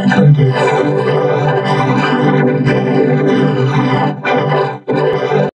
Thank you.